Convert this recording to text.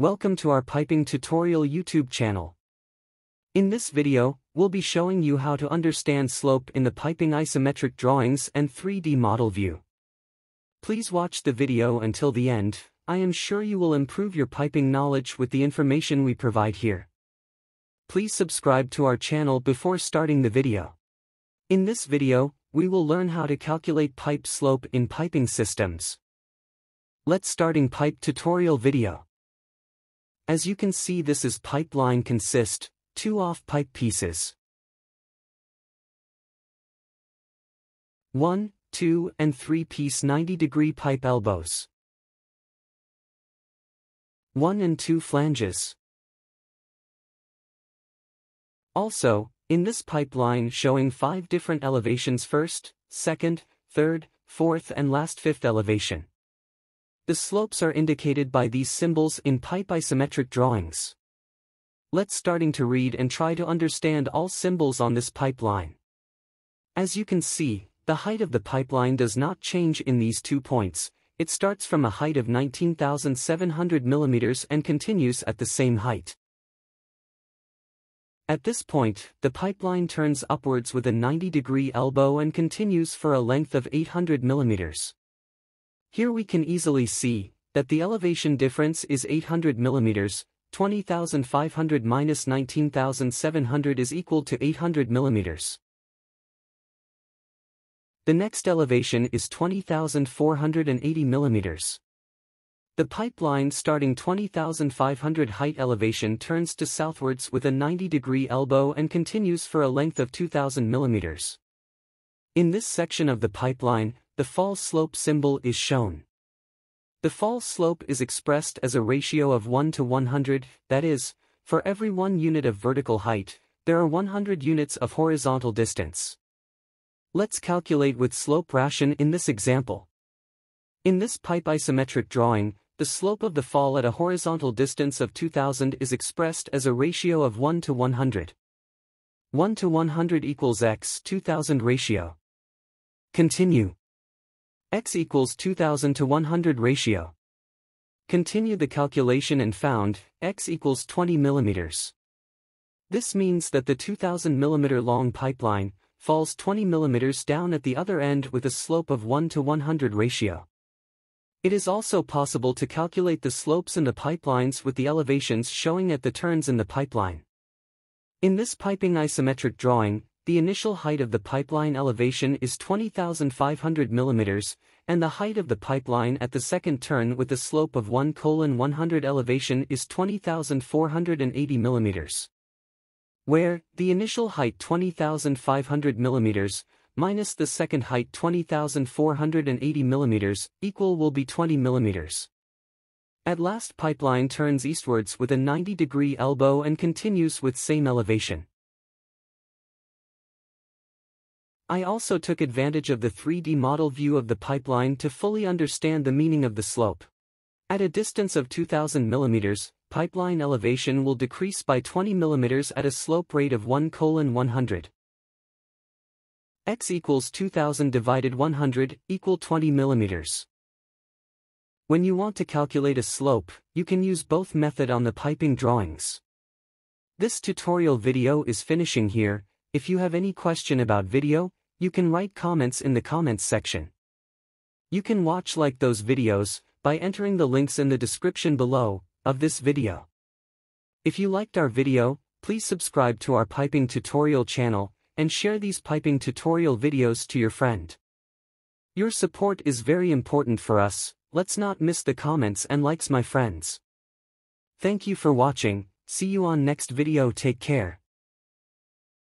Welcome to our piping tutorial YouTube channel. In this video, we'll be showing you how to understand slope in the piping isometric drawings and 3D model view. Please watch the video until the end, I am sure you will improve your piping knowledge with the information we provide here. Please subscribe to our channel before starting the video. In this video, we will learn how to calculate pipe slope in piping systems. Let's starting pipe tutorial video. As you can see this is pipeline consist, two off-pipe pieces. 1, 2 and 3 piece 90 degree pipe elbows. 1 and 2 flanges. Also, in this pipeline showing 5 different elevations first, second, third, fourth and last fifth elevation. The slopes are indicated by these symbols in pipe isometric drawings. Let's starting to read and try to understand all symbols on this pipeline. As you can see, the height of the pipeline does not change in these two points, it starts from a height of 19,700 mm and continues at the same height. At this point, the pipeline turns upwards with a 90-degree elbow and continues for a length of 800 mm. Here we can easily see that the elevation difference is 800 mm, 20,500 minus 19,700 is equal to 800 mm. The next elevation is 20,480 mm. The pipeline starting 20,500 height elevation turns to southwards with a 90-degree elbow and continues for a length of 2,000 mm. In this section of the pipeline, the fall slope symbol is shown. The fall slope is expressed as a ratio of 1 to 100, that is, for every 1 unit of vertical height, there are 100 units of horizontal distance. Let's calculate with slope ration in this example. In this pipe isometric drawing, the slope of the fall at a horizontal distance of 2000 is expressed as a ratio of 1 to 100. 1 to 100 equals x 2000 ratio. Continue x equals 2000 to 100 ratio. Continue the calculation and found, x equals 20 millimeters. This means that the 2000 millimeter long pipeline falls 20 millimeters down at the other end with a slope of 1 to 100 ratio. It is also possible to calculate the slopes in the pipelines with the elevations showing at the turns in the pipeline. In this piping isometric drawing, the initial height of the pipeline elevation is 20,500 mm, and the height of the pipeline at the second turn with a slope of 1 colon 100 elevation is 20,480 mm. Where, the initial height 20,500 mm, minus the second height 20,480 mm, equal will be 20 mm. At last pipeline turns eastwards with a 90 degree elbow and continues with same elevation. I also took advantage of the 3D model view of the pipeline to fully understand the meaning of the slope. At a distance of 2000 mm, pipeline elevation will decrease by 20 mm at a slope rate of 1 colon 100. x equals 2000 divided 100 equal 20 mm. When you want to calculate a slope, you can use both method on the piping drawings. This tutorial video is finishing here, if you have any question about video, you can write comments in the comments section. You can watch like those videos by entering the links in the description below of this video. If you liked our video, please subscribe to our piping tutorial channel and share these piping tutorial videos to your friend. Your support is very important for us, let's not miss the comments and likes my friends. Thank you for watching, see you on next video take care.